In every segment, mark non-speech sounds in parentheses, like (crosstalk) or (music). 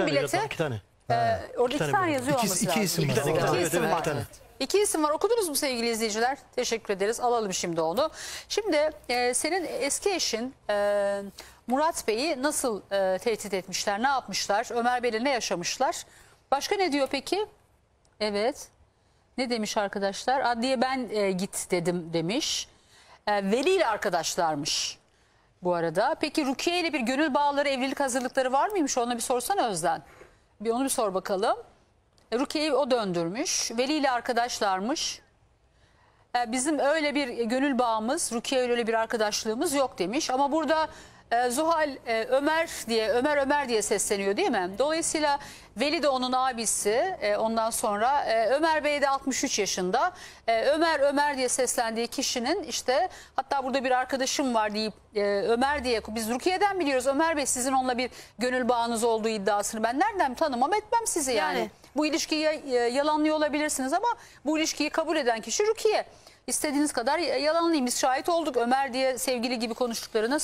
tane bileti. zaten, iki tane. Ee, orada iki tane tane yazıyor İki- olması iki lazım. isim. İki tane, İki isim var. iki tane. İki isim var. Okudunuz mu sevgili izleyiciler? Teşekkür ederiz. Alalım şimdi onu. Şimdi e, senin eski eşin e, Murat Bey'i nasıl e, tehdit etmişler? Ne yapmışlar? Ömer Bey'le ne yaşamışlar? Başka ne diyor peki? Evet. Ne demiş arkadaşlar? Adliye ben e, git dedim demiş. E, Veli ile arkadaşlarmış bu arada. Peki Rukiye ile bir gönül bağları, evlilik hazırlıkları var mıymış? Ona bir sorsana Özden. Bir onu bir sor bakalım. E, Rukiye'yi o döndürmüş. Veli ile arkadaşlarmış. E, Bizim öyle bir gönül bağımız, Rukiye ile öyle bir arkadaşlığımız yok demiş. Ama burada e, Zuhal e, Ömer diye, Ömer Ömer diye sesleniyor değil mi? Dolayısıyla Veli de onun abisi. E, Ondan sonra e, Ömer Bey de 63 yaşında. E, Ömer Ömer diye seslendiği kişinin işte hatta burada bir arkadaşım var deyip e, Ömer diye biz Rukiye'den biliyoruz. Ömer Bey sizin onunla bir gönül bağınız olduğu iddiasını ben nereden tanımam etmem sizi yani. Yani. Bu ilişkiyi yalanlıyor olabilirsiniz ama bu ilişkiyi kabul eden kişi Rukiye. İstediğiniz kadar yalanlayın. Biz şahit olduk. Ömer diye sevgili gibi konuştuklarına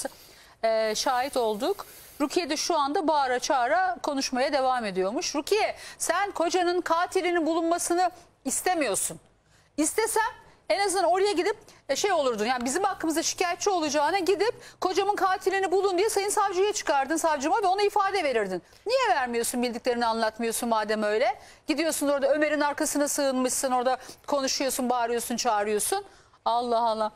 e, şahit olduk. Rukiye de şu anda bağıra çağıra konuşmaya devam ediyormuş. Rukiye sen kocanın katilinin bulunmasını istemiyorsun. İstesem en azından oraya gidip e, şey olurdun. Yani bizim hakkımızda şikayetçi olacağına gidip kocamın katilini bulun diye sayın savcıya çıkardın savcıma ve ona ifade verirdin. Niye vermiyorsun bildiklerini anlatmıyorsun madem öyle? Gidiyorsun orada Ömer'in arkasına sığınmışsın orada konuşuyorsun bağırıyorsun çağırıyorsun. Allah Allah.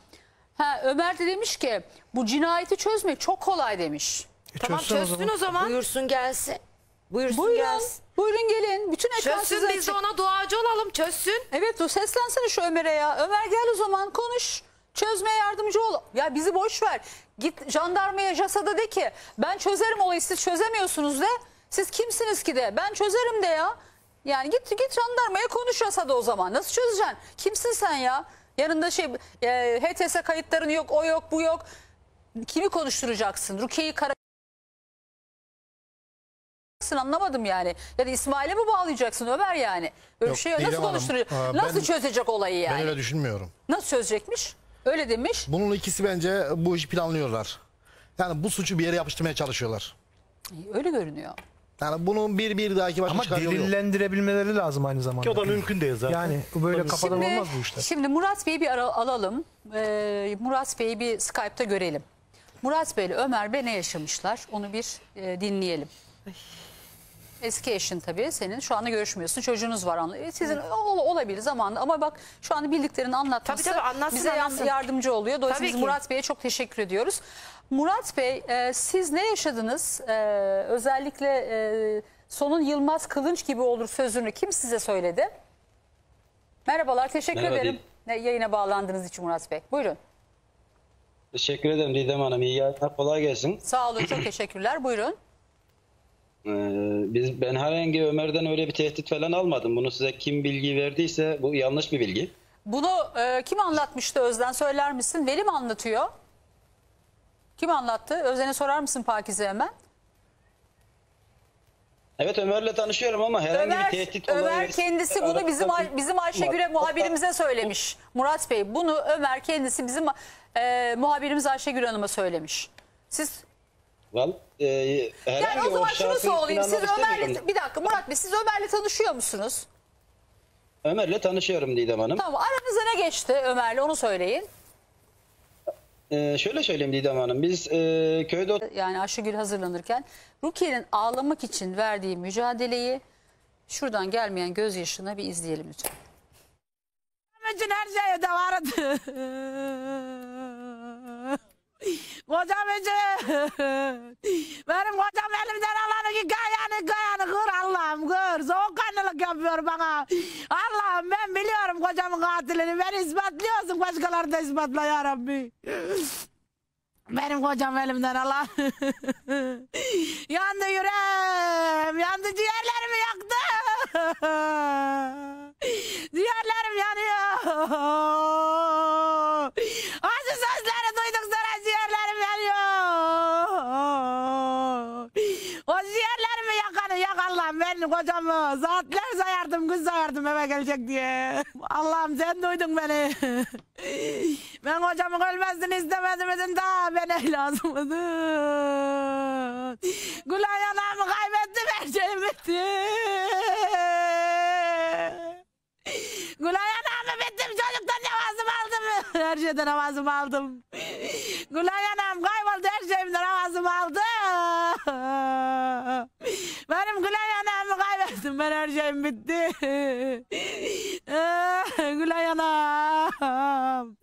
Ha, Ömer de demiş ki bu cinayeti çözmek çok kolay demiş. E, Tamam çözsün o çözsün o zaman. Buyursun gelsin. Buyursun Buyurun, gelsin. buyurun gelin. Bütün ekran Çözsün biz de ona duacı olalım çözsün. Evet o seslensene şu Ömer'e ya. Ömer gel o zaman konuş. Çözmeye yardımcı ol. Ya bizi boş ver. Git jandarmaya JASA'da de ki ben çözerim olayı siz çözemiyorsunuz de. Siz kimsiniz ki de ben çözerim de ya. Yani git git jandarmaya konuş JASA'da o zaman. Nasıl çözeceksin? Kimsin sen ya? Yanında şey e, HTS kayıtların yok o yok bu yok. Kimi konuşturacaksın? Rukiye'yi kara anlamadım yani. Ya da İsmail'e mi bağlayacaksın Ömer yani? Öyle Yok, bir şey nasıl Didem Hanım, konuşturacak? aa, Nasıl ben- çözecek olayı yani? Ben öyle düşünmüyorum. Nasıl çözecekmiş? Öyle demiş. Bunun ikisi bence bu işi planlıyorlar. Yani bu suçu bir yere yapıştırmaya çalışıyorlar. Öyle görünüyor. Yani bunun bir bir dahaki başka Ama çıkar yolu yok. delillendirebilmeleri lazım aynı zamanda. Ki o da mümkün değil zaten. Yani böyle Tabii. kafadan Şimdi, olmaz bu işler. şimdi Murat Bey'i bir ara alalım. Ee, Murat Bey'i bir Skype'ta görelim. Murat Bey ile Ömer Bey ne yaşamışlar? Onu bir e, dinleyelim. Eski eşin tabii senin. Şu anda görüşmüyorsun. Çocuğunuz var. anla- e, Sizin ol- olabilir zamanında ama bak şu anda bildiklerini anlatması Tabii, tabii, anlatsın, bize anlatsın. yardımcı oluyor. Dolayısıyla Tabii biz ki. Murat Bey'e çok teşekkür ediyoruz. Murat Bey e, siz ne yaşadınız? E, özellikle e, sonun Yılmaz Kılınç gibi olur sözünü kim size söyledi? Merhabalar, teşekkür Merhaba, ederim. Ne, yayına bağlandığınız için Murat Bey. Buyurun. Teşekkür ederim Didem Hanım. İyi yayınlar. Kolay gelsin. Sağ olun, çok teşekkürler. Buyurun. Ee, biz ben herhangi Ömer'den öyle bir tehdit falan almadım. Bunu size kim bilgi verdiyse bu yanlış bir bilgi. Bunu e, kim anlatmıştı Özden söyler misin? Veli mi anlatıyor? Kim anlattı? Özden'e sorar mısın Pakize hemen? Evet Ömer'le tanışıyorum ama herhangi Ömer, bir tehdit Ömer olayı- kendisi bunu bizim bir- bizim Ayşegül'e muhabirimize söylemiş. Murat Bey bunu Ömer kendisi bizim e, muhabirimiz Ayşegül Hanım'a söylemiş. Siz Val, e, herhangi yani o zaman şunu sorayım. Siz Ömer'le bir dakika Murat Bey siz Ömer'le tanışıyor musunuz? Ömer'le tanışıyorum Didem Hanım. Tamam aranıza ne geçti Ömer'le onu söyleyin. Ee, şöyle söyleyeyim Didem Hanım. Biz e, köyde Yani Ayşegül hazırlanırken Rukiye'nin ağlamak için verdiği mücadeleyi şuradan gelmeyen gözyaşına bir izleyelim lütfen. için her şeyde vardı. Kocam için. Benim kocam elimden alanı ki kayanı kayanı kır Allah'ım kır. Soğukkanlılık yapıyor bana. Ben kocamın katilini. Beni ispatlıyorsun başkaları da ispatla ya Rabbi. Benim kocam elimden alan. (laughs) yandı yüreğim, yandı ciğerlerimi yaktı. (laughs) ciğerlerim yanıyor. Acı sözleri duyduk sonra ciğerlerim yanıyor. O ciğerlerimi manyak Allah'ım ben kocamı saatler sayardım gün sayardım eve gelecek diye. (laughs) Allah'ım sen duydun beni. (laughs) ben kocamın ölmesini istemedim dedim daha beni (laughs) lazımdı. Gülay anamı kaybettim her şeyim bitti. Gülay anamı bittim çocuktan namazımı aldım. Her şeyden namazımı aldım. Gülay anam kayboldu her şeyimden namazımı aldım. Benim Gülay anamı kaybettim (laughs) ben her şeyim bitti. Gülay anam.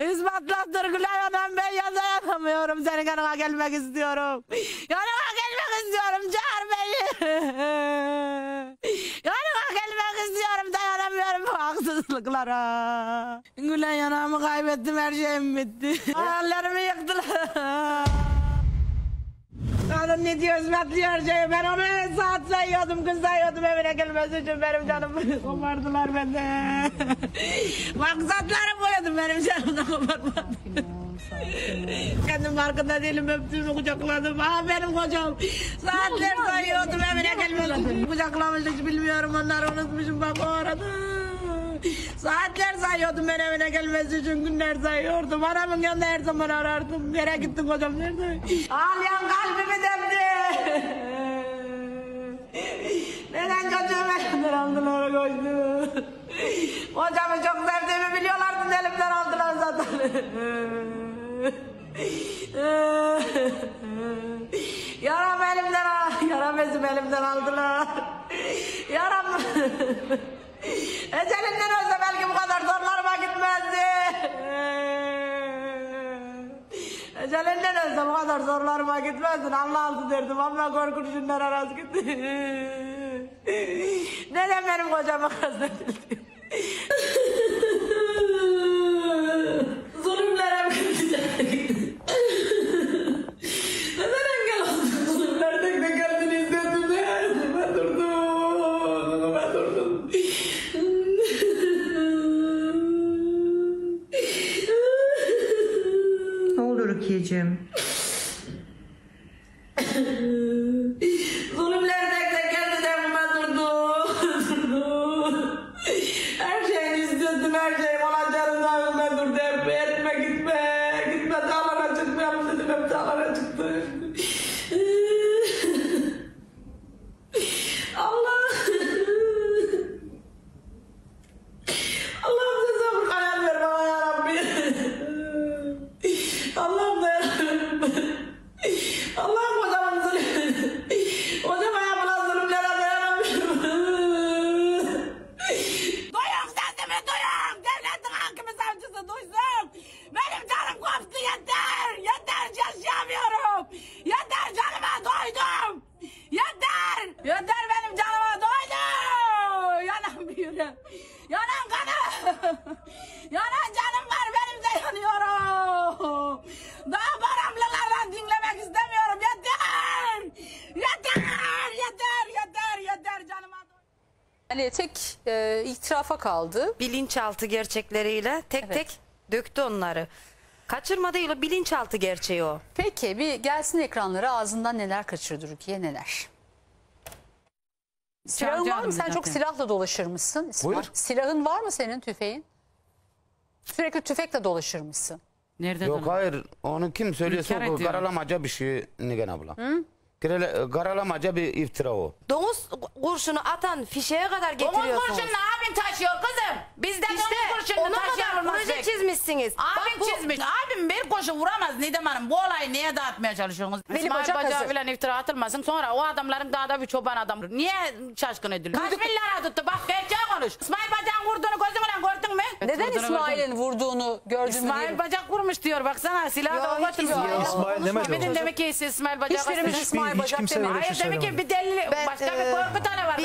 İspatlattır Gülay anam ben yaza yatamıyorum. Senin yanına gelmek istiyorum. Yanına gelmek istiyorum çağır beni. Yanına gelmek istiyorum dayanamıyorum bu haksızlıklara. Gülay anamı kaybettim her şeyim bitti. Hayallerimi yıktılar. Kadın ne diyor ispatlıyor şey ben onu saat sayıyordum gün sayıyordum evine gelmesi için benim canımı (laughs) kopardılar benden. (laughs) Maksatları boyadım benim canımdan koparmadı. (laughs) Kendim farkında değilim öptüğümü kucakladım. Aa benim kocam. Saatler sayıyordum evine gelmesi için. Kucaklamış hiç bilmiyorum onları unutmuşum bak o arada. Saatler sayıyordum ben evine gelmesi için günler sayıyordum. Anamın yanında her zaman arardım. Nereye gittin kocam nerede? Ağlayan kalbimi demdi. Neden çocuğumu elimden aldılar koydu? Kocamı çok sevdiğimi biliyorlardı elimden aldılar zaten. Yaram elimden al, yaram ezim elimden aldılar. Yaram... Ecelinden gitmezdi. (laughs) Ecelinden olsa bu kadar zorlarıma gitmezdin. Allah aldı derdim ama korkunçunlar arası gitti. (laughs) Neden benim kocama kastetildin? Zulümlere mi gidecek? Neden engel oldun? Zulümler tek tek kendini izledim de ben durdum. Ben durdum. Ne oldu Rukiye'cim? Zulümler tek tek kendine ben durdum. Durdum. Her şeyini istedim, her şeyim olacağını ben durdum. Hep etme gitme, gitme dağlara çıkmayalım dedim, hep dağlara çıktı. Allah. Allah'ım sen sabır hayal ver bana ya Rabbi. Allah'ım da Allah'ım kocamın zulüm. Kocama yapılan zulümlere dayanamıyorum. Duyun sesimi duyun. Devletin hakimi savcısı duysun. Benim canım koptu yeter. Yeter yaşayamıyorum. Yeter canıma doydum. Yeter. Yeter benim canıma doydu. Yanan bir yürü. Yanan kanım. Yanan canım var benim de yanıyorum. Daha paramlılardan dinlemek istemiyorum. Yeter. Yeter. Yeter. Yeter. Yeter canıma doydu. Yani tek e, itirafa kaldı. Bilinçaltı gerçekleriyle tek Evet. tek döktü onları. Kaçırma değil o bilinçaltı gerçeği o. Peki bir gelsin ekranlara ağzından neler kaçırdı Rukiye neler? Silahın var mı? Sen çok silahla dolaşır mısın? Buyur. Silahın var mı senin tüfeğin? Sürekli tüfekle dolaşır mısın? Nerede Yok dolu? hayır onu kim söylüyorsa İnkar o ediyorum. karalamaca bir şey Nigen abla. Karala- Karalamaca bir iftira o. Domuz kurşunu atan fişeye kadar Domuz getiriyorsunuz. kurşununu abin taşıyor kızım. Bizde İşte domuz kadar taşıyamaz. proje çizmişsiniz. Abim Bak bu- çizmiş. Abim bir kurşun vuramaz Nidem Hanım. Bu olayı niye dağıtmaya çalışıyorsunuz? Veli İsmail Bacağı falan iftira atılmasın. Sonra o adamların dağda bir çoban adam. Niye şaşkın ediliyor? Kaç milyara tuttu? Bak gerçeği konuş. İsmail Bacak'ın vurduğunu gözümle gördün mü? Neden? İsmail'in vurduğunu gördün mü? İsmail Bacak vurmuş diyor baksana silahı da o. İsmail- İsmail demedi o. Demek ki İsmail Bacak Hiçbirimiz aslında- İsmail hiç Bacak kimse öyle Hayır şey demek ki söylemedi. bir delil Ben, başka e, bir korku tane var.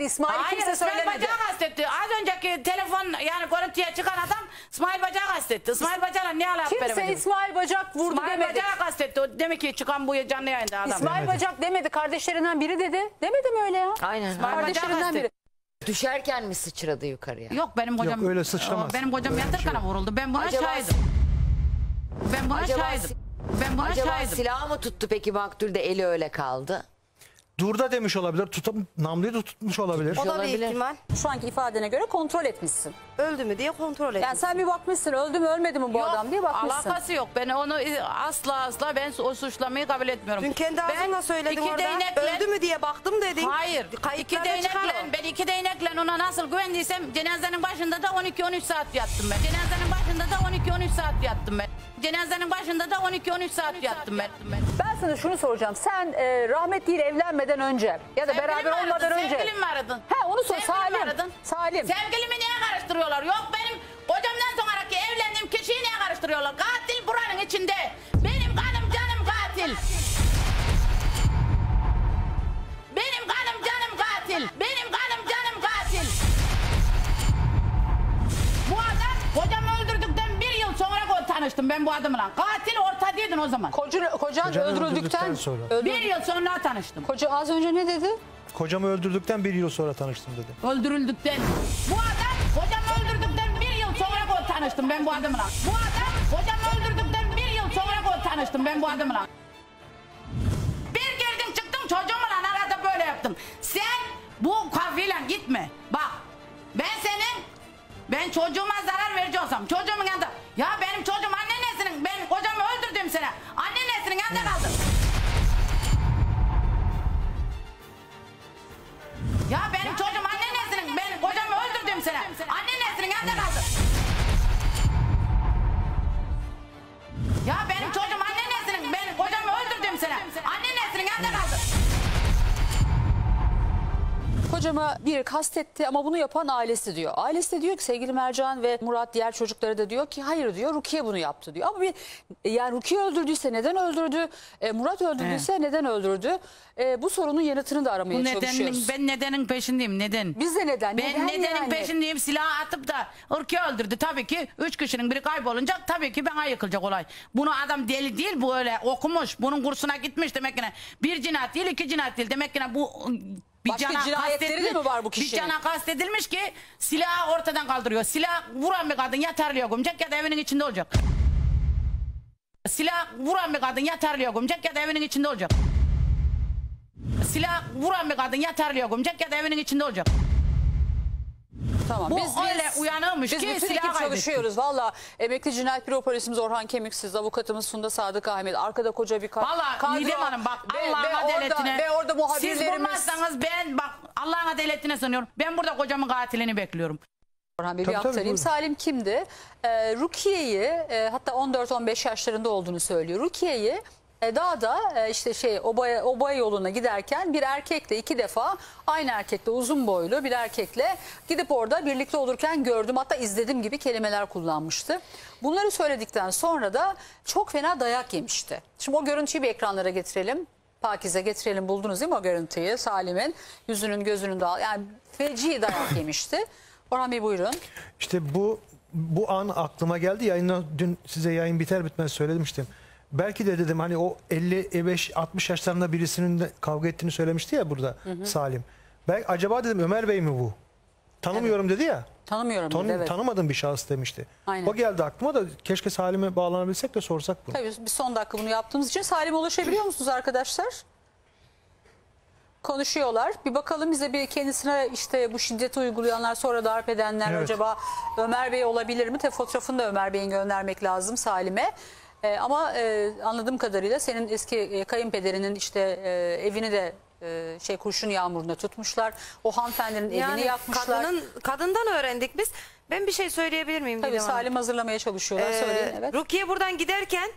İsmail Hayır kimse İsmail söylemedi. Bacak'ı kastetti. Az önceki telefon yani görüntüye çıkan adam İsmail Bacak'ı kastetti. İsmail Bacak'la ne alaka Kimse veremedim? İsmail Bacak vurdu İsmail demedi. Bacak'ı kastetti. O Demek ki çıkan bu canlı yayında adam. İsmail Bacak demedi. Kardeşlerinden biri dedi. Demedi mi öyle ya? Aynen. İsmail Bacak Kardeşlerinden biri. Düşerken mi sıçradı yukarıya? Yok benim kocam. öyle sıçramaz. Benim kocam yatırken vuruldu. Ben buna Acaba- şahidim. Ben buna Acaba şahidim. Ben buna Acaba şahidim. silah mı tuttu peki maktul de eli öyle kaldı? Durda demiş olabilir. Tutum, namluyu da tutmuş olabilir. O da bir olabilir. ihtimal. Şu anki ifadene göre kontrol etmişsin. Öldü mü diye kontrol etmiş. Yani sen bir bakmışsın öldü mü ölmedi mi bu Yok, adam diye bakmışsın. alakası yok. Ben onu asla asla ben o suçlamayı kabul etmiyorum. Dün kendi Ben ağzınla söyledin iki orada. değnekle- Öldü mü diye baktım dedin. Hayır. iki Kayıtlarda değnekle o. ben iki değnekle ona nasıl güvendiysem cenazenin başında da 12-13 saat yattım ben. Cenazenin başında da 12-13 saat yattım ben. Cenazenin başında da 12-13 saat yattım ben. Ben sana şunu soracağım. Sen e, rahmetliyle evlenmeden önce ya da Sevgilim beraber mi olmadan aradın, önce. Sevgilim mi aradın? He onu sor Sevgilim mi Salim. aradın? Salim. Sevgilimi niye karıştırıyorlar? Yok benim kocamdan sonraki evlendiğim Kocan, kocan Kocanı öldürüldükten öldürdükten sonra. öldür- Bir yıl sonra tanıştım. Koca az önce ne dedi? Kocamı öldürdükten bir yıl sonra tanıştım dedi. Öldürüldükten. Bu adam kocamı öldürdükten bir yıl sonra ko- tanıştım ben bu adamla. Bu adam kocamı öldürdükten bir yıl sonra ko- tanıştım ben bu adamla. Bir girdim çıktım çocuğumla arada böyle yaptım. Sen bu kafayla gitme. Bak ben senin ben çocuğuma zarar verici olsam çocuğumun yanında ya benim çocuğum öldürdüm sene anneannesinin yanında kaldım. Kocama bir kastetti ama bunu yapan ailesi diyor. Ailesi de diyor ki sevgili Mercan ve Murat diğer çocukları da diyor ki hayır diyor Rukiye bunu yaptı diyor. Ama bir yani Rukiye öldürdüyse neden öldürdü? E, Murat öldürdüyse neden öldürdü? E, bu sorunun yanıtını da aramaya Bu nedenin, çalışıyoruz. ben nedenin peşindeyim neden? Biz de neden? Ben neden nedenin yani? peşindeyim silah atıp da ırkı öldürdü. Tabii ki üç kişinin biri kaybolunca tabii ki bana yıkılacak olay. Bunu adam deli değil bu öyle okumuş. Bunun kursuna gitmiş demek ki ne? Bir cinayet değil iki cinayet değil. Demek ki ne bu bir Başka cinayetleri de mi var bu Bir kişinin? cana kastedilmiş ki silahı ortadan kaldırıyor. Silah vuran bir kadın ya tarlaya gömecek ya da evinin içinde olacak. Silah vuran bir kadın ya tarlaya gömecek ya da evinin içinde olacak. Silah vuran bir kadın ya tarlaya gömecek ya da evinin içinde olacak. Tamam. Bu öyle uyanığmış biz ki bütün silah ekip çalışıyoruz. Valla emekli cinayet büro polisimiz Orhan Kemiksiz, avukatımız Funda Sadık Ahmet. Arkada koca bir ka- Valla. Nidem Hanım bak Allah'ın adaletine. Orada, ve orada Siz muhabirlerimiz. bulmazsanız ben bak Allah'ın adaletine sanıyorum. Ben burada kocamın katilini bekliyorum. Orhan Bey bir Tabii, tabii, aktarayım. Salim kimdi? Ee, Rukiye'yi e, hatta 14-15 yaşlarında olduğunu söylüyor. Rukiye'yi dağda e, işte şey obaya, obaya yoluna giderken bir erkekle iki defa aynı erkekle uzun boylu bir erkekle gidip orada birlikte olurken gördüm hatta izledim gibi kelimeler kullanmıştı. Bunları söyledikten sonra da çok fena dayak yemişti. Şimdi o görüntüyü bir ekranlara getirelim. Pakize getirelim buldunuz değil mi o görüntüyü Salim'in yüzünün gözünün dağ yani feci dayak (coughs) yemişti. Orhan Bey buyurun. İşte bu bu an aklıma geldi. Yayına dün size yayın biter bitmez söylemiştim. Belki de dedim hani o 55 60 yaşlarında birisinin de kavga ettiğini söylemişti ya burada Salim. Belki acaba dedim Ömer Bey mi bu? Tanımıyorum dedi ya. Tanımıyorum Tan- evet. Tanımadığım bir şahıs demişti. Aynen. O geldi aklıma da keşke Salim'e bağlanabilsek de sorsak bunu. Tabii bir son dakika bunu yaptığımız için Salim'e ulaşabiliyor (laughs) musunuz arkadaşlar? Konuşuyorlar. Bir bakalım bize bir kendisine işte bu şiddeti uygulayanlar sonra darp edenler Evet. acaba Ömer Bey olabilir mi? Tabii fotoğrafını da Ömer Bey'in göndermek lazım Salim'e. Ee, ama e, anladığım kadarıyla senin eski e, kayınpederinin işte e, evini de e, şey kurşun yağmuruna tutmuşlar. O hanımefendinin evini Yani yakmışlar. kadının, kadından öğrendik biz. Ben bir şey söyleyebilir miyim? Tabii Didem Hanım? Salim hazırlamaya çalışıyorlar. Ee, Söyleyin evet. Rukiye buradan giderken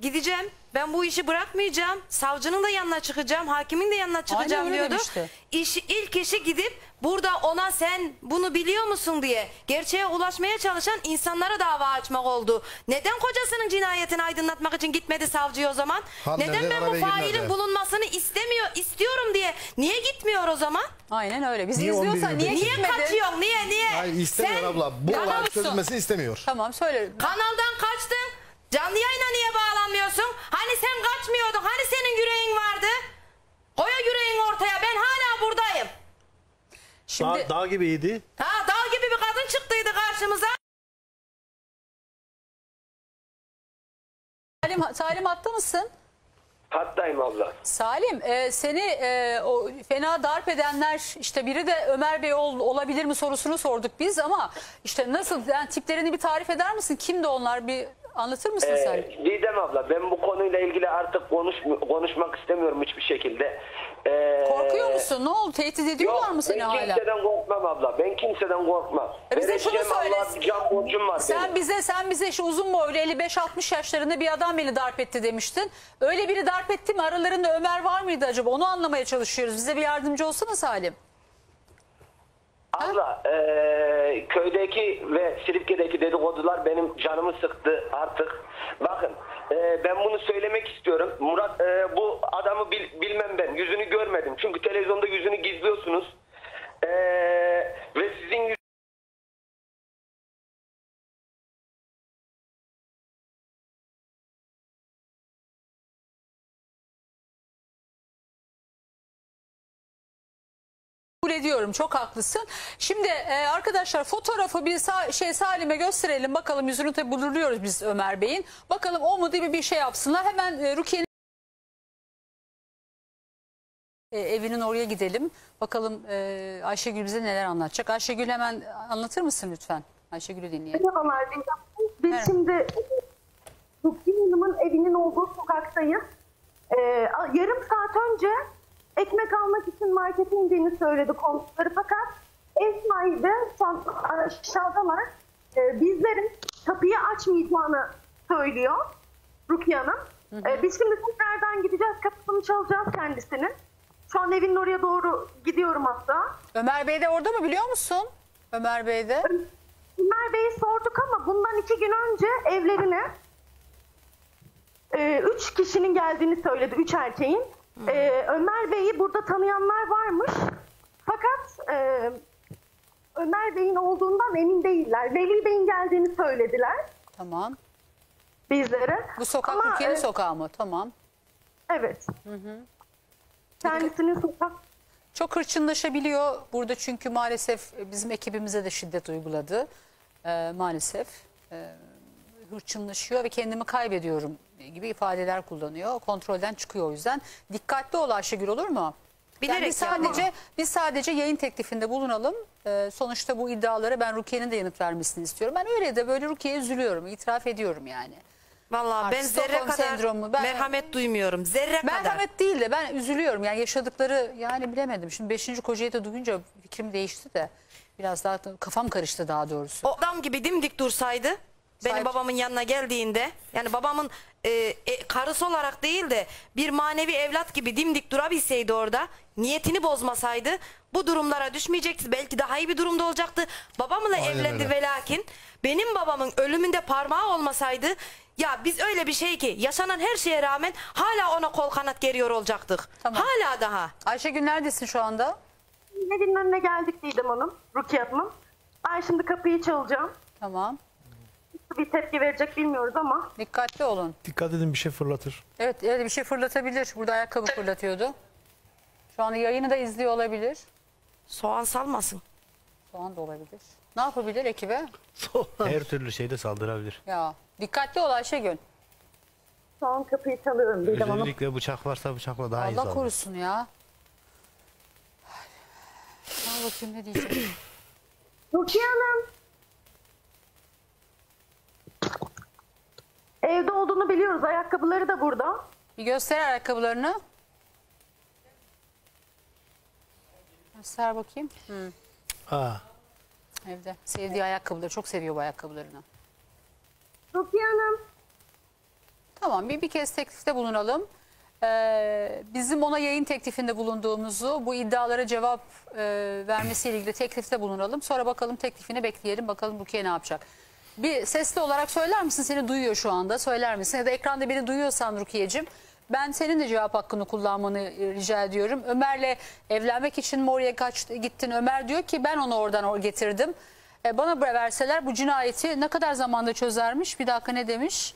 gideceğim. Ben bu işi bırakmayacağım. Savcının da yanına çıkacağım. Hakimin de yanına çıkacağım öyle diyordu. demişti. İş, ilk işi gidip burada ona sen bunu biliyor musun diye gerçeğe ulaşmaya çalışan insanlara dava açmak oldu. Neden kocasının cinayetini aydınlatmak için gitmedi savcıya o zaman? Haller'de Neden ben bu arabaya failin bulunmasını istemiyor, istiyorum diye niye gitmiyor o zaman? Aynen öyle. Biz Niye 11 izliyorsan yılda niye gitmedi? Niye gitmedi? kaçıyorsun? Niye? Niye? Hayır istemiyor Sen abla. Bu olay mısın? çözülmesini istemiyor. Tamam söyle. Kanaldan kaçtın. Canlı yayına niye bağlanmıyorsun? Hani sen kaçmıyordun? Hani senin yüreğin vardı? Koya yüreğin ortaya. Ben hala buradayım. Şimdi Dağ, dağ gibiydi. Ha dağ gibi bir kadın çıktıydı karşımıza. Salim Salim hatta mısın? Hattayım abla. Salim e, seni e, o fena darp edenler işte biri de Ömer Bey ol- olabilir mi sorusunu sorduk biz ama işte nasıl yani tiplerini bir tarif eder misin? Kimdi onlar bir anlatır mısın Ee, Salim? Didem abla ben bu konuyla ilgili artık konuş, konuşmak istemiyorum hiçbir şekilde. Ee, Korkuyor musun? Ne oldu? Tehdit ediyorlar Yok mı seni ben hala? kimseden korkmam abla. Ben kimseden korkmam. E bize şunu söyle. Can borcum var Sen benim. bize sen bize şu uzun boylu 55-60 yaşlarında bir adam beni darp etti demiştin. Öyle biri darp etti mi? Aralarında Ömer var mıydı acaba? Onu anlamaya çalışıyoruz. Bize bir yardımcı olsana Salim. Abla ee, köydeki ve Silifke'deki dedikodular benim canımı sıktı artık. Bakın ee, ben bunu söylemek istiyorum. Murat ee, bu adamı bil- bilmem ben. Yüzünü görmedim. Çünkü televizyonda yüzünü gizliyorsunuz. Ee, ve sizin ediyorum çok haklısın. Şimdi e, arkadaşlar fotoğrafı bir Sa- şey Salim'e gösterelim bakalım yüzünü tabi bulunuyoruz biz Ömer Bey'in. Bakalım o mu mi bir şey yapsınlar. Hemen e, Rukiye'nin e, evinin oraya gidelim. Bakalım e, Ayşegül bize neler anlatacak. Ayşegül hemen anlatır mısın lütfen? Ayşegül'ü dinleyelim. Merhabalar. Biz Merhaba. şimdi Rukiye Hanım'ın evinin olduğu sokaktayız. Ee, yarım saat önce ekmek almak için markete indiğini söyledi komşuları fakat ev sahibi son aşağıdalar. Ee, bizlerin kapıyı açmayacağını söylüyor Rukiye Hanım. Ee, biz şimdi tekrardan gideceğiz kapısını çalacağız kendisinin. Şu an evinin oraya doğru gidiyorum hatta. Ömer Bey de orada mı biliyor musun? Ömer Bey de. Ömer Bey'i sorduk ama bundan iki gün önce evlerine e, üç kişinin geldiğini söyledi, üç erkeğin. E, Ömer Bey'i burada tanıyanlar varmış. Fakat e, Ömer Bey'in olduğundan emin değiller. Veli Bey'in geldiğini söylediler Tamam. bizlere. Bu sokak Ama, Rukiye'nin e, sokağı mı? Tamam. Evet. Kendisinin sokak Çok hırçınlaşabiliyor burada çünkü maalesef bizim ekibimize de şiddet uyguladı. Ee, maalesef e, hırçınlaşıyor ve kendimi kaybediyorum gibi ifadeler kullanıyor. Kontrolden çıkıyor o yüzden. Dikkatli ol Ayşegül olur mu? Bilerek Yani biz yapma. sadece biz sadece yayın teklifinde bulunalım. Ee, sonuçta bu iddialara ben Rukiye'nin de yanıt vermesini istiyorum. Ben öyle de böyle Rukiye'ye üzülüyorum. itiraf ediyorum yani. Vallahi ben zerre kadar sendromu. Ben- merhamet duymuyorum. Zerre kadar. Merhamet değil de ben üzülüyorum. Yani yaşadıkları yani bilemedim. Şimdi 5. kocayı da duyunca fikrim değişti de biraz daha kafam karıştı daha doğrusu. O adam gibi dimdik dursaydı benim Sahip- babamın yanına geldiğinde yani babamın e, e, karısı olarak değil de bir manevi evlat gibi dimdik durabilseydi orada niyetini bozmasaydı bu durumlara düşmeyecekti. Belki daha iyi bir durumda olacaktı. Babamla Aynen evlendi öyle. ve lakin benim babamın ölümünde parmağı olmasaydı ya biz öyle bir şey ki yaşanan her şeye rağmen hala ona kol kanat geriyor olacaktık. Tamam. Hala daha. Ayşegül neredesin şu anda? evinin önüne geldik Didem Hanım, Rukiye Hanım. Ben şimdi kapıyı çalacağım. Tamam. Bir tepki verecek bilmiyoruz ama. Dikkatli olun. Dikkat edin bir şey fırlatır. Evet öyle bir şey fırlatabilir. Burada ayakkabı fırlatıyordu. Şu anda yayını da izliyor olabilir. Soğan salmasın. Soğan da olabilir. Ne yapabilir ekibe? Her türlü şeyde saldırabilir. Ya dikkatli ol Ayşegül. Şu an kapıyı çalıyorum Didem Hanım. Özellikle bıçak varsa bıçakla daha iyi Allah saldırır. korusun ya. Al bakayım ne diyeceğim. Rukiye Hanım. Evde olduğunu biliyoruz. Ayakkabıları da burada. Bir göster ayakkabılarını. Göster bakayım. Hı, Ha. evde. Sevdiği ayakkabıları. Çok seviyor bu ayakkabılarını. Rukiye Hanım. Tamam bir, bir kez teklifte bulunalım. Ee, bizim ona yayın teklifinde bulunduğumuzu, bu iddialara cevap e, vermesiyle ilgili teklifte bulunalım. Sonra bakalım teklifini bekleyelim. Bakalım Rukiye ne yapacak. Bir sesli olarak söyler misin? Seni duyuyor şu anda. Söyler misin? Ya da ekranda beni duyuyorsan Rukiye'cim. Ben senin de cevap hakkını kullanmanı e, rica ediyorum. Ömer'le evlenmek için mi oraya kaçtı, gittin? Ömer diyor ki ben onu oradan or- getirdim. E, bana verseler bu cinayeti ne kadar zamanda çözermiş? Bir dakika ne demiş?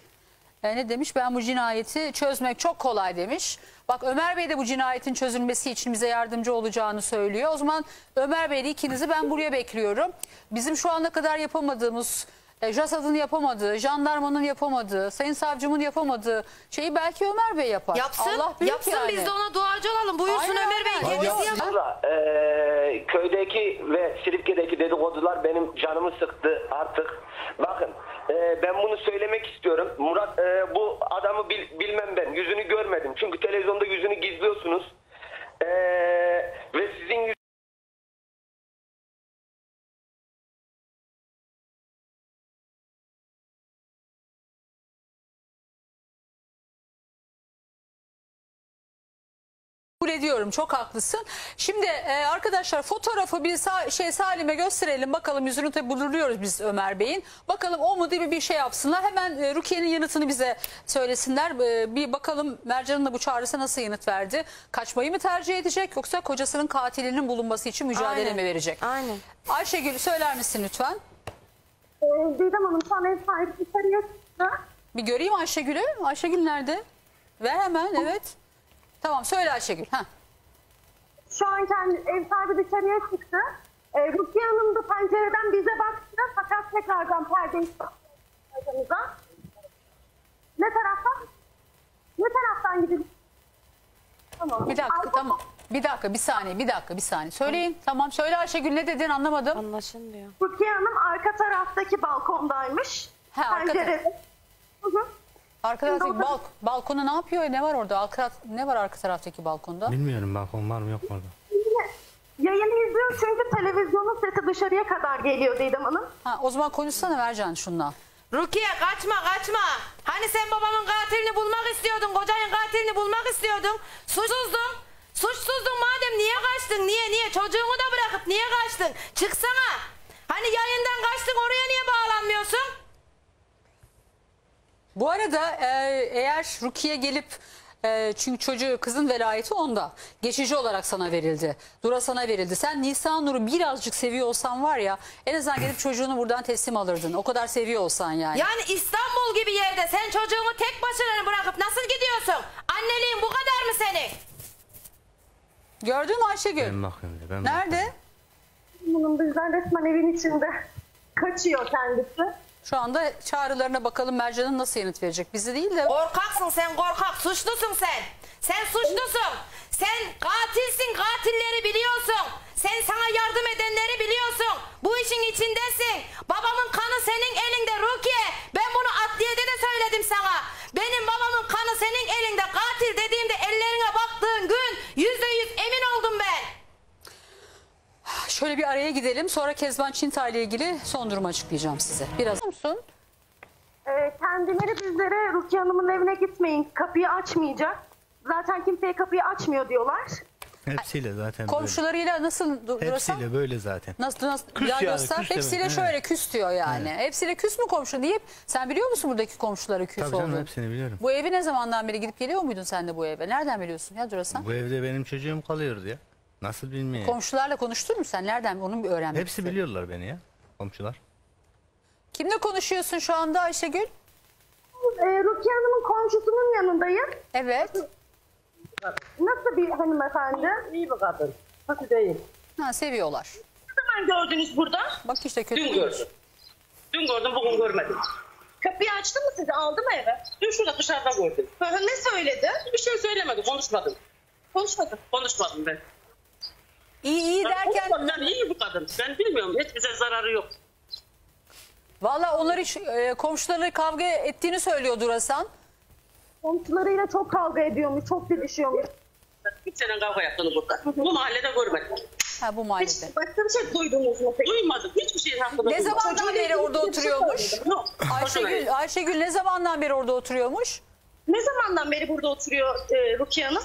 E, ne demiş? Ben bu cinayeti çözmek çok kolay demiş. Bak Ömer Bey de bu cinayetin çözülmesi için bize yardımcı olacağını söylüyor. O zaman Ömer Bey'le ikinizi ben buraya bekliyorum. Bizim şu ana kadar yapamadığımız e, JASAD'ın yapamadığı, jandarmanın yapamadığı, sayın savcımın yapamadığı şeyi belki Ömer Bey yapar. Yapsın, Allah büyük yapsın yani. biz de ona duacı olalım. Buyursun Aynen, Ömer Bey kendisi. Abla, eee, köydeki ve Silifke'deki dedikodular benim canımı sıktı artık. Bakın eee, ben bunu söylemek istiyorum. Murat eee, bu adamı bil- bilmem ben. Yüzünü görmedim. Çünkü televizyonda yüzünü gizliyorsunuz. Eee, ve sizin ediyorum. Çok haklısın. Şimdi e, arkadaşlar fotoğrafı bir Sa- şey Salim'e gösterelim. Bakalım yüzünü tabi buluyoruz biz Ömer Bey'in. Bakalım o mu diye bir şey yapsınlar. Hemen e, Rukiye'nin yanıtını bize söylesinler. E, bir bakalım Mercan'ın da bu çağrısı nasıl yanıt verdi? Kaçmayı mı tercih edecek yoksa kocasının katilinin bulunması için mücadele Aynen. mi verecek? Aynen. Ayşegül söyler misin lütfen? Ee, Didem Hanım şu an ev sahibi dışarıya çıktı. Bir göreyim Ayşegül'ü. Ayşegül nerede? Ver hemen evet. Tamam söyle Ayşegül. Heh. Şu an kendi ev sahibi dışarıya çıktı. Ee, Rukiye Hanım da pencereden bize baktı. Fakat tekrardan perdeyi arkamıza. Ne taraftan? Ne taraftan gidelim? Tamam. Bir dakika Arka- tamam. Bir dakika bir saniye bir dakika bir saniye. Söyleyin tamam söyle Ayşegül ne dedin anlamadım. Anlaşılmıyor. Rukiye Hanım arka taraftaki balkondaymış. Ha, arka. Hı hı. Arka taraftaki Şimdi balk balkona ne yapıyor? Ne var orada? Arka, ne var arka taraftaki balkonda? Bilmiyorum balkon var mı yok mu orada. Yayını izliyor çünkü televizyonun sesi dışarıya kadar geliyor Didem Hanım. Ha, o zaman konuşsana Mercan şundan. Rukiye kaçma kaçma. Hani sen babamın katilini bulmak istiyordun, kocanın katilini bulmak istiyordun. Suçsuzdun. Suçsuzdun madem niye kaçtın? Niye niye? Çocuğunu da bırakıp niye kaçtın? Çıksana. Hani yayından kaçtın oraya niye bağlanmıyorsun? Bu arada e, eğer Rukiye gelip e, çünkü çocuğu kızın velayeti onda. Geçici olarak sana verildi. Dura sana verildi. Sen Nisan Nur'u birazcık seviyor olsan var ya en azından gelip çocuğunu buradan teslim alırdın. O kadar seviyor olsan yani. Yani İstanbul gibi yerde sen çocuğunu tek başına bırakıp nasıl gidiyorsun? Anneliğin bu kadar mı senin? Gördün mü Ayşegül? Ben bakıyorum ben Nerede? Bunun bizden resmen evin içinde kaçıyor kendisi. Şu anda çağrılarına bakalım Mercan'ın nasıl yanıt verecek. Bizi değil de Korkaksın sen korkak suçlusun sen. Sen suçlusun. Sen katilsin katilleri biliyorsun. Sen sana yardım edenleri biliyorsun. Bu işin içindesin. Babamın kanı senin elinde Rukiye. Ben bunu adliyede de söyledim sana. Benim babamın kanı senin elinde katil dediğimde ellerine baktığın gün yüzde yüz emin oldum ben. Şöyle bir araya gidelim. Sonra Kezban Çintay ile ilgili son durumu açıklayacağım size. Biraz musun? Ee, kendileri bizlere Rukiye Hanım'ın evine gitmeyin kapıyı açmayacak. Zaten kimseye kapıyı açmıyor diyorlar. Hepsiyle zaten Komşularıyla nasıl böyle. durursan? Hepsiyle böyle zaten. Nasıl, nasıl Küs ya yani, küs Hepsiyle demek, şöyle evet. küs diyor yani. Hepsiyle küs mü komşu deyip sen biliyor musun buradaki komşuları küs Tabii canım olduğunu? hepsini biliyorum. Bu evi ne zamandan beri gidip geliyor muydun sen de bu eve? Nereden biliyorsun ya Durasan? Bu evde benim çocuğum kalıyordu ya. Nasıl bilmiyorum. Komşularla konuştun mu sen? Nereden onu bir öğrenmek Hepsi istedim. biliyorlar beni ya. Komşular. Kimle konuşuyorsun şu anda Ayşegül? Ee, Rukiye Hanım'ın komşusunun yanındayım. Evet. Nasıl bir hanımefendi? İyi bir kadın. Nasıl değil? Ha, seviyorlar. Ne zaman gördünüz burada? Bak işte kötü. Dün gördüm. Dün gördüm bugün görmedim. Kapıyı açtı mı sizi? Aldı mı eve? Dün şurada dışarıda gördüm. Ne söyledi? Bir şey söylemedi konuşmadım. Konuşmadı. Konuşmadım ben. İyi iyi Ben derken Yani iyi bu kadın. Ben bilmiyorum hiç bize zararı yok. valla onlar hiç e, komşuları kavga ettiğini söylüyor Durasan. Komşularıyla çok kavga ediyormuş, çok didişiyormuş. Hiç senin kavga yaptığını burada. Bu mahallede görmedim. Ha bu mahallede. Başka bir şey duydunuz mu peki? Duymadım. Hiçbir şey hakkında Ne zamandan beri orada oturuyormuş? Yok. Ayşegül, Ayşegül ne zamandan beri orada oturuyormuş? Ne zamandan beri burada oturuyor e, Rukiye Hanım?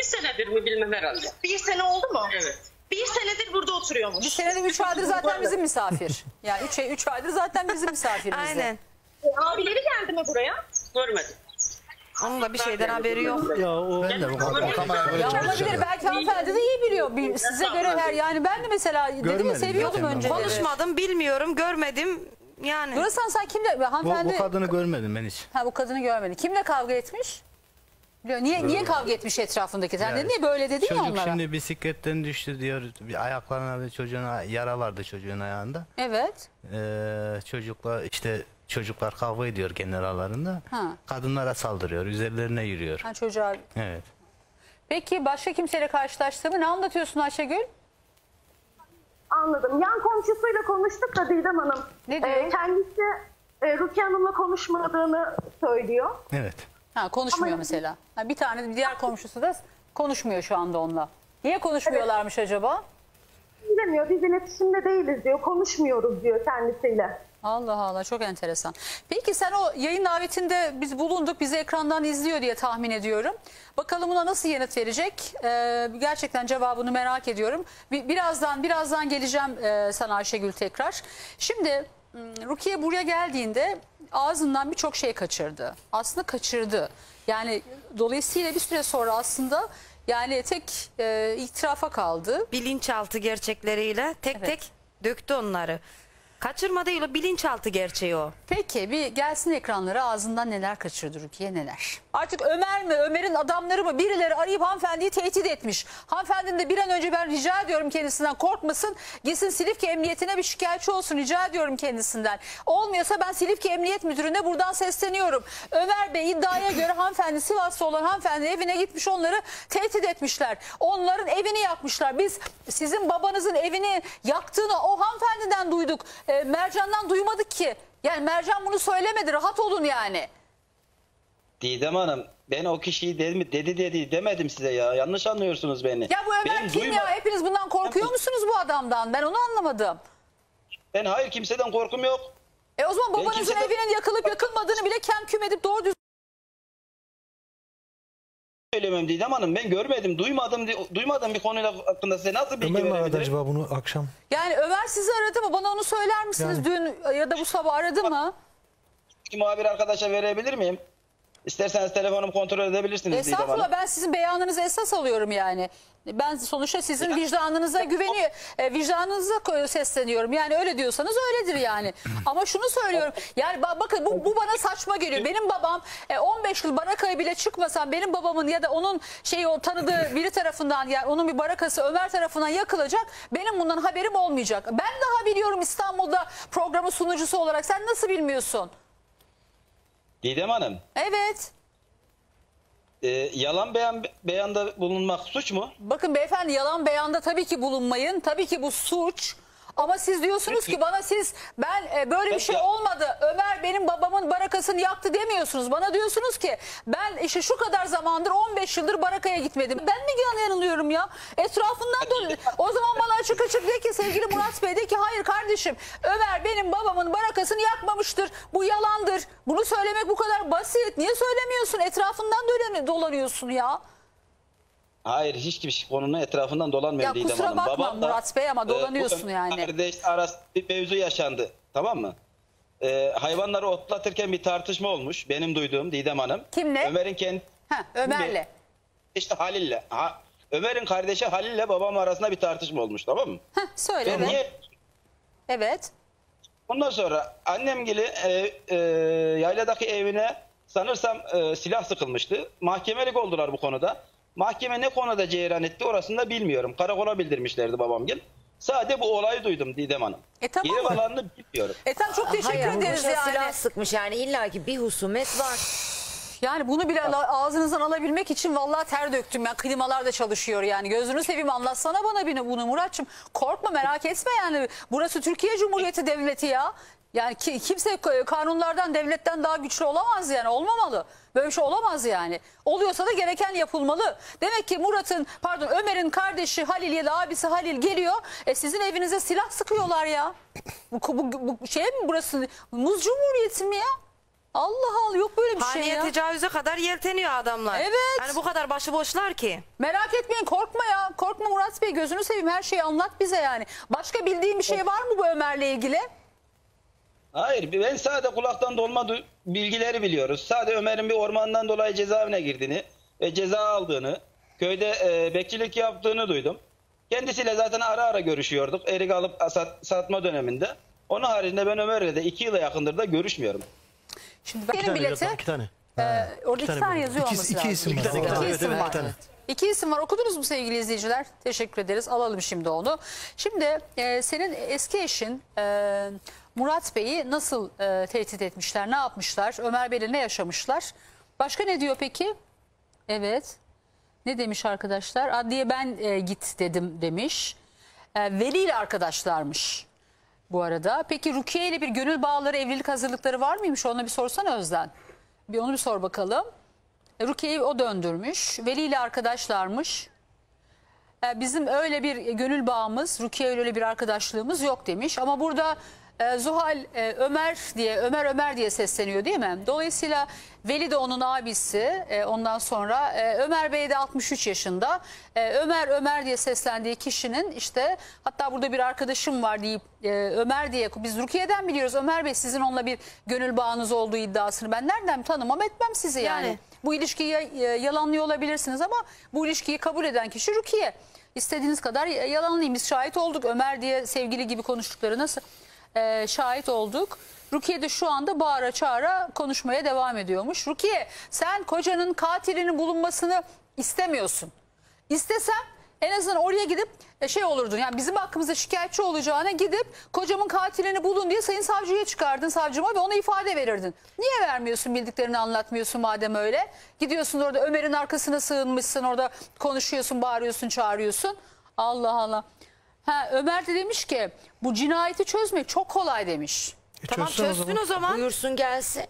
Bir senedir mi bilmem herhalde. Bir sene oldu mu? Evet. Bir senedir burada oturuyormuş. Bir senede üç aydır zaten bizim misafir. Yani üç, üç aydır zaten bizim misafirimiz. Aynen. E, abileri geldi mi buraya? Görmedim. Onun da bir şeyden haberi yok. Ya o Ben de bu kadar. O kamera böyle Ya çalışıyor. olabilir belki hanımefendi de iyi biliyor. Bir- Size göre her yani ben de mesela dedim ya seviyordum önceleri. Konuşmadım, bilmiyorum, görmedim. Yani Durasan sen kimle Bu, hanımefendi bu kadını görmedim ben hiç. ha bu kadını görmedi. Kimle kavga etmiş? Biliyor, Niye, niye kavga etmiş etrafındaki? Sen de niye böyle dedin ya Çocuk onlara? şimdi bisikletten düştü diyor. Bir ayaklarına ve çocuğun ay- yara vardı çocuğun ayağında. Evet. Ee, çocukla işte çocuklar kavga ediyor kendi aralarında. Ha. Kadınlara saldırıyor, üzerlerine yürüyor. Ha, çocuğa. Evet. Peki başka kimseyle karşılaştığımı ne anlatıyorsun Ayşegül? Anladım. Yan komşusuyla konuştuk da Didem Hanım. Ne diyor? Ee, kendisi e, Rukiye Hanım'la konuşmadığını söylüyor. Evet. Ha, konuşmuyor Ama- mesela. Ha, bir tane diğer komşusu da konuşmuyor şu anda onunla. Niye konuşmuyorlarmış acaba? Bilemiyor. Biz iletişimde değiliz diyor. Konuşmuyoruz diyor kendisiyle. Allah Allah çok enteresan. Peki sen o yayın davetinde biz bulunduk bizi ekrandan izliyor diye tahmin ediyorum. Bakalım buna nasıl yanıt verecek? Ee, gerçekten cevabını merak ediyorum. Bir- Birazdan birazdan geleceğim e, sana Ayşegül tekrar. Şimdi Rukiye buraya geldiğinde ağzından birçok şey kaçırdı. Aslında kaçırdı. Yani dolayısıyla bir süre sonra aslında yani tek e, itirafa kaldı. Bilinçaltı gerçekleriyle tek Evet. tek döktü onları. Kaçırma değil o bilinçaltı gerçeği o. Peki bir gelsin ekranlara ağzından neler kaçırdı Rukiye neler. Artık Ömer mi Ömer'in adamları mı birileri arayıp hanımefendiyi tehdit etmiş. Hanımefendinin de bir an önce ben rica ediyorum kendisinden korkmasın. Gitsin Silifke Emniyetine bir şikayetçi olsun rica ediyorum kendisinden. Olmuyorsa ben Silifke Emniyet Müdürü'ne buradan sesleniyorum. Ömer Bey iddiaya göre hanımefendi Sivas'ta olan hanımefendi evine gitmiş onları tehdit etmişler. Onların evini yakmışlar. Biz sizin babanızın evini yaktığını o hanımefendiden duyduk. E, Mercan'dan duymadık ki. Yani Mercan bunu söylemedi rahat olun yani. Didem Hanım ben o kişiyi dedi, dedi dedi demedim size ya. Yanlış anlıyorsunuz beni. Ya bu Ömer Benim kim duyma- ya? Hepiniz bundan korkuyor musunuz bu adamdan? Ben onu anlamadım. Ben hayır kimseden korkum yok. E o zaman Ben babanızın kimseden- evinin yakılıp yakılmadığını bile kem küm edip doğru düzgün Söylemem Didem Hanım ben görmedim duymadım duymadım bir konuyla hakkında size nasıl bilgi Ömer mi aradı verebilirim? acaba bunu akşam? Yani Ömer sizi aradı mı? Bana onu söyler misiniz? Dün ya da bu sabah aradı mı? Ki muhabir arkadaşa verebilir miyim? İsterseniz telefonumu kontrol edebilirsiniz. Estağfurullah ben sizin beyanınızı esas alıyorum yani. Ben sonuçta sizin vicdanınıza güveni, e, vicdanınıza sesleniyorum. Yani öyle diyorsanız öyledir yani. Ama şunu söylüyorum. Yani ba- bakın bu, bu bana saçma geliyor. Benim babam e, 15 yıl barakaya bile çıkmasam benim babamın ya da onun şeyi o tanıdığı biri tarafından yani onun bir barakası Ömer tarafından yakılacak. Benim bundan haberim olmayacak. Ben daha biliyorum İstanbul'da programı sunucusu olarak. Sen nasıl bilmiyorsun? Didem Hanım Evet. e, yalan beyan beyanda bulunmak suç mu? Bakın beyefendi yalan beyanda tabii ki bulunmayın. Tabii ki bu suç. Ama siz diyorsunuz ki bana siz ben e, böyle bir şey olmadı. Ömer benim babamın barakasını yaktı demiyorsunuz. Bana diyorsunuz ki ben işte şu kadar zamandır 15 yıldır barakaya gitmedim. Ben mi yan- yanılıyorum ya? Etrafından dön. O zaman bana açık açık de ki sevgili Murat Bey de ki hayır kardeşim Ömer benim babamın barakasını yakmamıştır. Bu yalandır. Bunu söylemek bu kadar basit. Niye söylemiyorsun? Etrafından dölen- dolanıyorsun ya. Hayır hiçbir konunun etrafından dolanmıyor Ya Didem kusura Hanım. bakma Babam da, Murat Bey ama e, dolanıyorsun bu yani. Kardeş arasında bir mevzu yaşandı. Tamam mı? E, hayvanları otlatırken bir tartışma olmuş. Benim duyduğum Didem Hanım. Kimle? Ömer'in kendi Ha, Ömer'le. işte Halil'le. Ha, Ömer'in kardeşi Halil'le babam arasında bir tartışma olmuş tamam mı? Heh, söyle. Evet. niye Evet. Ondan sonra annem gibi e, e, yayladaki evine sanırsam e, silah sıkılmıştı. Mahkemelik oldular bu konuda. Mahkeme ne konuda ceyran etti orasını da bilmiyorum. Karakola bildirmişlerdi babamgil. Sadece bu olayı duydum Didem Hanım. E tamam. Geri kalanını bilmiyorum. E tamam çok teşekkür Hayır, ederiz yani. silah sıkmış yani illaki bir husumet var. Yani bunu bile ala- ağzınızdan alabilmek için vallahi ter döktüm ya. Klimalar da çalışıyor yani. Gözünü seveyim anlatsana bana bunu Muratçım. Korkma merak etme yani. Burası Türkiye Cumhuriyeti Devleti ya. Yani ki, kimse kanunlardan devletten daha güçlü olamaz yani olmamalı. Böyle bir şey olamaz yani. Oluyorsa da gereken yapılmalı. Demek ki Murat'ın pardon Ömer'in kardeşi Halil ya da abisi Halil geliyor. E sizin evinize silah sıkıyorlar ya. Bu, bu, bu şey mi burası? Muz Cumhuriyeti mi ya? Allah Allah yok böyle bir şey Haneye ya. tecavüze kadar yelteniyor adamlar. Evet. Hani bu kadar başıboşlar ki. Merak etmeyin korkma ya. Korkma Murat Bey gözünü seveyim her şeyi anlat bize yani. Başka bildiğin bir şey var mı bu Ömer'le ilgili? Hayır ben sadece kulaktan dolma bilgileri biliyoruz. Sadece Ömer'in bir ormandan dolayı cezaevine girdiğini ve ceza aldığını, köyde e, bekçilik yaptığını duydum. Kendisiyle zaten ara ara görüşüyorduk erik alıp sat- satma döneminde. Onun haricinde ben Ömer'le de iki yıla yakındır da görüşmüyorum. Şimdi İki benim tane bileti. iki tane. Ee, orada iki tane yazıyor İki- olması iki lazım. isim var. İki, İki tane, evet, isim evet, var. iki tane. İki isim var. Okudunuz mu sevgili izleyiciler? Teşekkür ederiz. Alalım şimdi onu. Şimdi e, senin eski eşin e, Murat Bey'i nasıl e, tehdit etmişler? Ne yapmışlar? Ömer Bey'le ne yaşamışlar? Başka ne diyor peki? Evet. Ne demiş arkadaşlar? Adliye ben e, git dedim demiş. E, Veli ile arkadaşlarmış bu arada. Peki Rukiye ile bir gönül bağları, evlilik hazırlıkları var mıymış? Ona bir sorsana Özden. Bir onu bir sor bakalım. E, Rukiye'yi o döndürmüş. Veli ile arkadaşlarmış. E, Bizim öyle bir gönül bağımız, Rukiye ile öyle bir arkadaşlığımız yok demiş. Ama burada e, Zuhal e, Ömer diye, Ömer Ömer diye sesleniyor değil mi? Dolayısıyla Veli de onun abisi. E, Ondan sonra e, Ömer Bey de 63 yaşında. E, Ömer Ömer diye seslendiği kişinin işte hatta burada bir arkadaşım var deyip e, Ömer diye biz Rukiye'den biliyoruz. Ömer Bey sizin onunla bir gönül bağınız olduğu iddiasını ben nereden tanımam etmem sizi yani. Yani. Bu ilişkiyi e, yalanlıyor olabilirsiniz ama bu ilişkiyi kabul eden kişi Rukiye. İstediğiniz kadar yalanlayın. Biz şahit olduk. Ömer diye sevgili gibi konuştuklarına e, şahit olduk. Rukiye de şu anda bağıra çağıra konuşmaya devam ediyormuş. Rukiye sen kocanın katilinin bulunmasını istemiyorsun. İstesen en azından oraya gidip e, şey olurdun. Yani bizim hakkımızda şikayetçi olacağına gidip kocamın katilini bulun diye sayın savcıya çıkardın savcıma ve ona ifade verirdin. Niye vermiyorsun bildiklerini anlatmıyorsun madem öyle? Gidiyorsun orada Ömer'in arkasına sığınmışsın orada konuşuyorsun bağırıyorsun çağırıyorsun. Allah Allah. Ha, Ömer de demiş ki bu cinayeti çözmek çok kolay demiş. Tamam çözsün o zaman. Buyursun gelsin.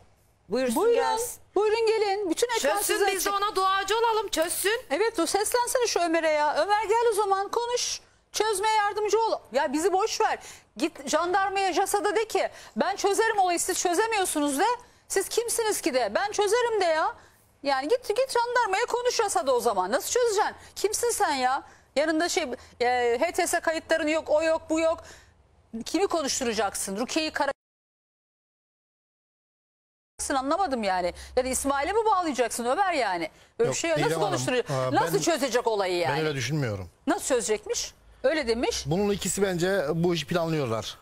Buyursun Buyurun. gelsin. Buyurun gelin. Bütün ekran Çözsün size biz de ona duacı olalım çözsün. Evet o seslensene şu Ömer'e ya. Ömer gel o zaman konuş. Çözmeye yardımcı ol. Ya bizi boş ver. Git jandarmaya JASA'da de ki ben çözerim olayı siz çözemiyorsunuz de. Siz kimsiniz ki de ben çözerim de ya. Yani git git jandarmaya konuş JASA'da o zaman. Nasıl çözeceksin? Kimsin sen ya? Yanında şey e, HTS kayıtların yok o yok bu yok. Kimi konuşturacaksın? Rukiye'yi kara anlamadım yani. Ya da İsmail'e mi bağlayacaksın Ömer yani? Böyle Yok, bir şey nasıl Didem Hanım, konuşturacak? e, Nasıl ben- çözecek olayı yani? Ben öyle düşünmüyorum. Nasıl çözecekmiş? Öyle demiş. Bunun ikisi bence bu işi planlıyorlar.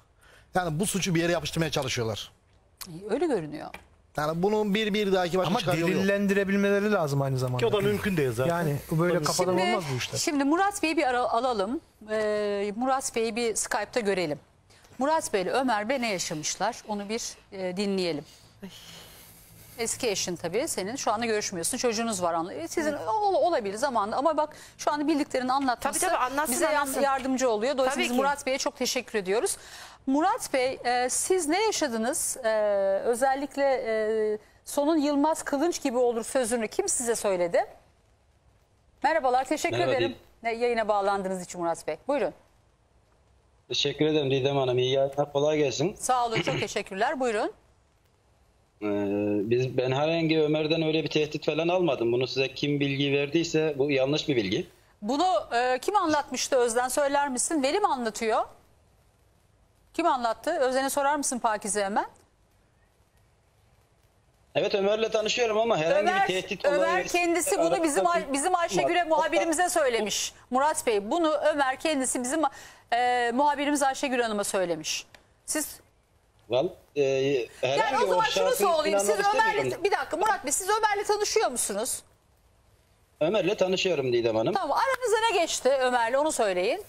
Yani bu suçu bir yere yapıştırmaya çalışıyorlar. Öyle görünüyor. Yani bunun bir bir dahaki başka Ama çıkar yolu yok. delillendirebilmeleri lazım aynı zamanda. Ki o da mümkün değil zaten. Yani böyle kafadan Şimdi, olmaz bu işler. şimdi Murat Bey'i bir ara alalım. Ee, Murat Bey'i bir Skype'ta görelim. Murat Bey ile Ömer Bey ne yaşamışlar? Onu bir e, dinleyelim. Eski eşin tabii senin. Şu anda görüşmüyorsun. Çocuğunuz var. anla- e, Sizin ol- olabilir zamanında ama bak şu anda bildiklerini anlatması Tabii, tabii, anlatsın, bize anlatsın. yardımcı oluyor. Dolayısıyla Tabii biz ki. Murat Bey'e çok teşekkür ediyoruz. Murat Bey e, siz ne yaşadınız? E, özellikle e, sonun Yılmaz Kılınç gibi olur sözünü kim size söyledi? Merhabalar teşekkür Merhaba, ederim. Ne, yayına bağlandığınız için Murat Bey. Buyurun. Teşekkür ederim Didem Hanım. İyi yayınlar. Kolay gelsin. Sağ olun çok (clears throat) teşekkürler. Buyurun. Ee, biz ben herhangi Ömer'den öyle bir tehdit falan almadım. Bunu size kim bilgi verdiyse bu yanlış bir bilgi. Bunu e, kim anlatmıştı Özden söyler misin? Veli mi anlatıyor? Kim anlattı? Özden'e sorar mısın Pakize hemen? Evet Ömer'le tanışıyorum ama herhangi Ömer, bir tehdit olayı Ömer kendisi bunu bizim bir- bizim Ayşegül'e muhabirimize söylemiş. Murat Bey bunu Ömer kendisi bizim e, muhabirimiz Ayşegül Hanım'a söylemiş. Siz Val, e, yani o zaman şunu sorayım. Siz Ömer'le bir dakika Murat Bey siz Ömer'le tanışıyor musunuz? Ömer'le tanışıyorum Didem Hanım. Tamam aranızda ne geçti Ömer'le onu söyleyin.